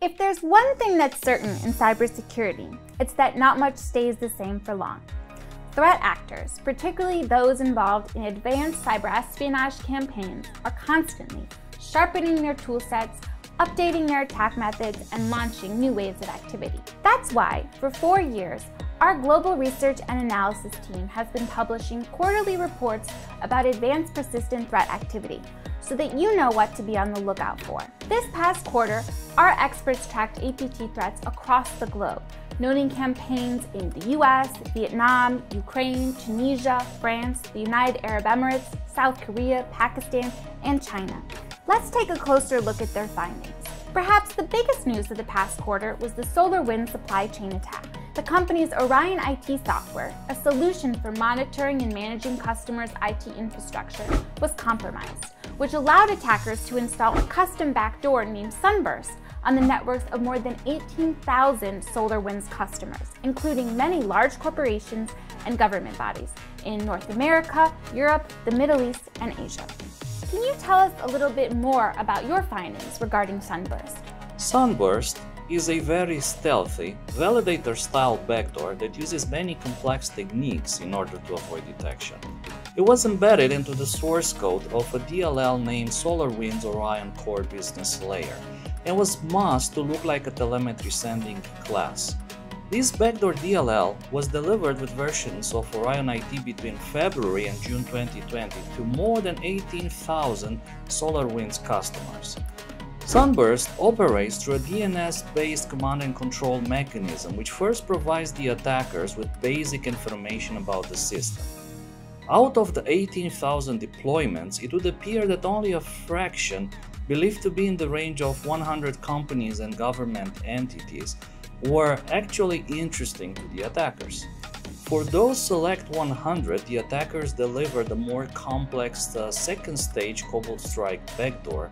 If there's one thing that's certain in cybersecurity, it's that not much stays the same for long. Threat actors, particularly those involved in advanced cyber espionage campaigns, are constantly sharpening their toolsets, updating their attack methods, and launching new waves of activity. That's why, for four years, our global research and analysis team has been publishing quarterly reports about advanced persistent threat activity, so that you know what to be on the lookout for. This past quarter, our experts tracked APT threats across the globe, noting campaigns in the US, Vietnam, Ukraine, Tunisia, France, the United Arab Emirates, South Korea, Pakistan, and China. Let's take a closer look at their findings. Perhaps the biggest news of the past quarter was the SolarWinds supply chain attack. The company's Orion IT software, a solution for monitoring and managing customers' IT infrastructure, was compromised which allowed attackers to install a custom backdoor named Sunburst on the networks of more than 18,000 SolarWinds customers, including many large corporations and government bodies in North America, Europe, the Middle East, and Asia. Can you tell us a little bit more about your findings regarding Sunburst? Sunburst is a very stealthy, validator-style backdoor that uses many complex techniques in order to avoid detection. It was embedded into the source code of a DLL named SolarWinds Orion Core Business Layer and was masked to look like a telemetry sending class. This backdoor DLL was delivered with versions of Orion IT between February and June 2020 to more than 18,000 SolarWinds customers. Sunburst operates through a DNS-based command and control mechanism which first provides the attackers with basic information about the system. Out of the 18,000 deployments, it would appear that only a fraction, believed to be in the range of 100 companies and government entities, were actually interesting to the attackers. For those select 100, the attackers delivered a more complex uh, second stage Cobalt Strike backdoor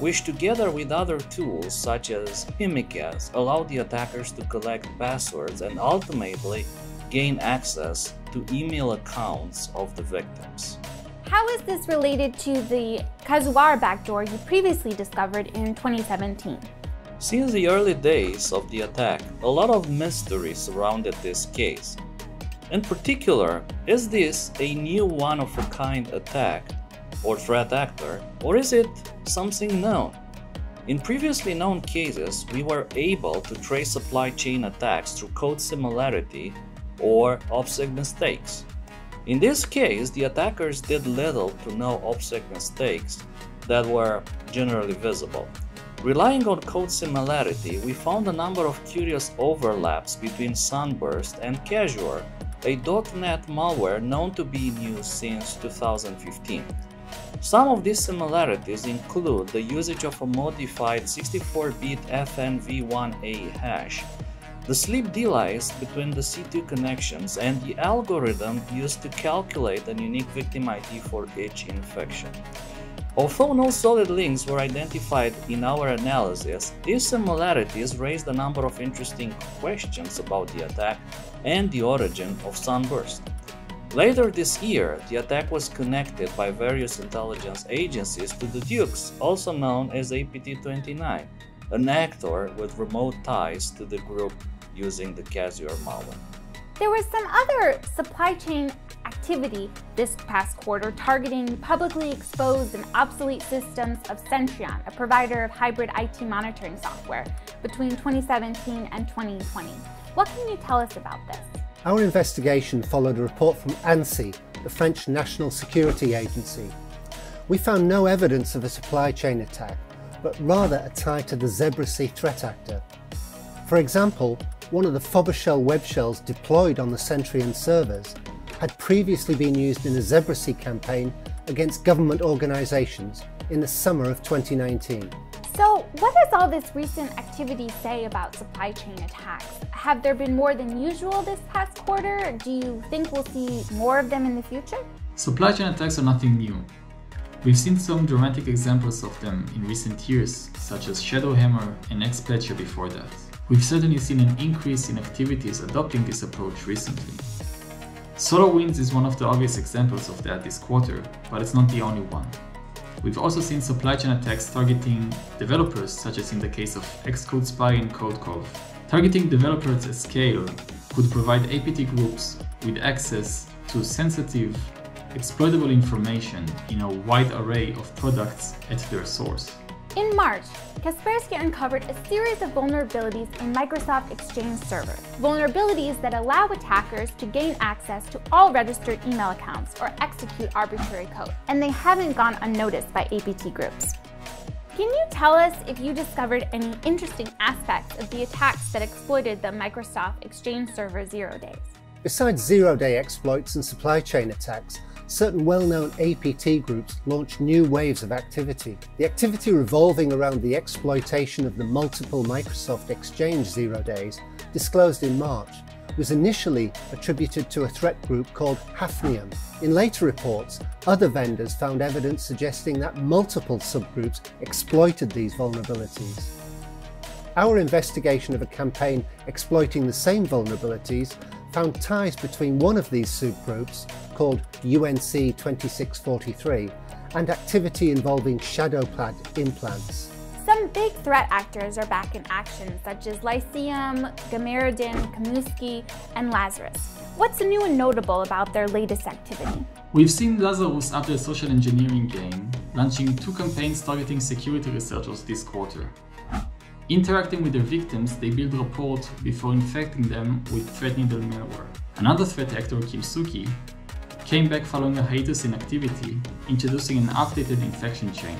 which together with other tools such as Mimikatz allow the attackers to collect passwords and ultimately gain access to email accounts of the victims. How is this related to the Kazuar backdoor you previously discovered in 2017? Since the early days of the attack, a lot of mystery surrounded this case. In particular, is this a new one-of-a-kind attack or threat actor, or is it something known? In previously known cases, we were able to trace supply chain attacks through code similarity or OPSEC mistakes. In this case, the attackers did little to no OPSEC mistakes that were generally visible. Relying on code similarity, we found a number of curious overlaps between Sunburst and Kazuar, a .NET malware known to be new since 2015. Some of these similarities include the usage of a modified 64-bit FNV1A hash, the sleep delays between the C2 connections, and the algorithm used to calculate a unique victim ID for each infection. Although no solid links were identified in our analysis, these similarities raised a number of interesting questions about the attack and the origin of Sunburst. Later this year, the attack was connected by various intelligence agencies to the Dukes, also known as APT-29, an actor with remote ties to the group using the Kazuar malware. There was some other supply chain activity this past quarter targeting publicly exposed and obsolete systems of Centreon, a provider of hybrid IT monitoring software, between 2017 and 2020. What can you tell us about this? Our investigation followed a report from ANSSI, the French National Security Agency. We found no evidence of a supply chain attack, but rather a tie to the Zebrocy threat actor. For example, one of the Fobushell web shells deployed on the Centreon servers had previously been used in a Zebrocy campaign against government organisations in the summer of 2019. So what does all this recent activity say about supply chain attacks? Have there been more than usual this past quarter? Do you think we'll see more of them in the future? Supply chain attacks are nothing new. We've seen some dramatic examples of them in recent years, such as Shadowhammer and NotPetya before that. We've certainly seen an increase in activities adopting this approach recently. SolarWinds is one of the obvious examples of that this quarter, but it's not the only one. We've also seen supply chain attacks targeting developers, such as in the case of Xcode Spy and CodeCov. Targeting developers at scale could provide APT groups with access to sensitive, exploitable information in a wide array of products at their source. In March, Kaspersky uncovered a series of vulnerabilities in Microsoft Exchange Server. Vulnerabilities that allow attackers to gain access to all registered email accounts or execute arbitrary code. And they haven't gone unnoticed by APT groups. Can you tell us if you discovered any interesting aspects of the attacks that exploited the Microsoft Exchange Server zero days? Besides zero-day exploits and supply chain attacks, certain well-known APT groups launched new waves of activity. The activity revolving around the exploitation of the multiple Microsoft Exchange zero days, disclosed in March, was initially attributed to a threat group called Hafnium. In later reports, other vendors found evidence suggesting that multiple subgroups exploited these vulnerabilities. Our investigation of a campaign exploiting the same vulnerabilities found ties between one of these subgroups, called UNC 2643, and activity involving ShadowPad implants. Some big threat actors are back in action, such as Lyceum, Gamaredon, Kimsuky, and Lazarus. What's new and notable about their latest activity? We've seen Lazarus after their social engineering game, launching two campaigns targeting security researchers this quarter. Interacting with their victims, they build rapport before infecting them with ThreatNeedle malware. Another threat actor, Kimsuky, came back following a hiatus in activity, introducing an updated infection chain.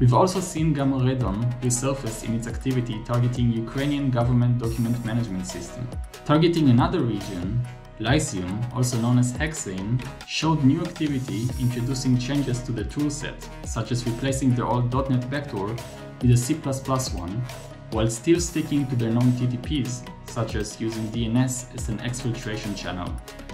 We've also seen Gamaredon resurface in its activity targeting Ukrainian government document management system. Targeting another region, Lyceum, also known as Hexane, showed new activity introducing changes to the toolset, such as replacing the old .NET backdoor with a C++ one, while still sticking to their known TTPs, such as using DNS as an exfiltration channel.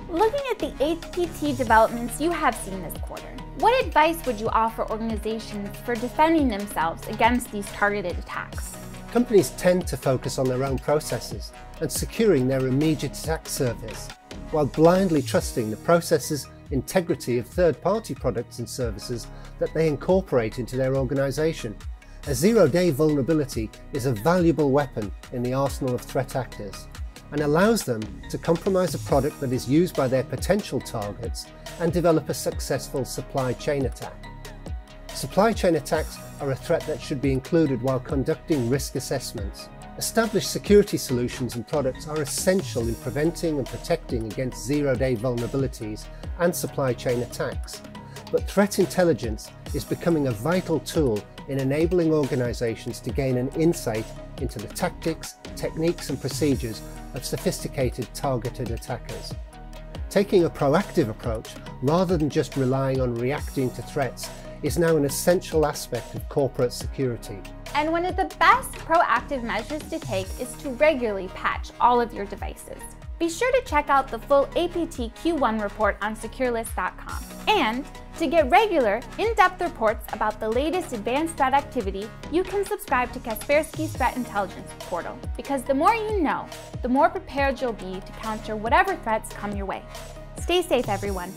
Looking at the APT developments you have seen this quarter, what advice would you offer organizations for defending themselves against these targeted attacks? Companies tend to focus on their own processes and securing their immediate attack surface, while blindly trusting the processes integrity of third-party products and services that they incorporate into their organization. A zero-day vulnerability is a valuable weapon in the arsenal of threat actors and allows them to compromise a product that is used by their potential targets and develop a successful supply chain attack. Supply chain attacks are a threat that should be included while conducting risk assessments. Established security solutions and products are essential in preventing and protecting against zero-day vulnerabilities and supply chain attacks. But threat intelligence is becoming a vital tool in enabling organisations to gain an insight into the tactics, techniques and procedures of sophisticated targeted attackers. Taking a proactive approach rather than just relying on reacting to threats is now an essential aspect of corporate security. And one of the best proactive measures to take is to regularly patch all of your devices. Be sure to check out the full APT Q1 report on SecureList.com. And to get regular, in-depth reports about the latest advanced threat activity, you can subscribe to Kaspersky's Threat Intelligence portal, because the more you know, the more prepared you'll be to counter whatever threats come your way. Stay safe, everyone.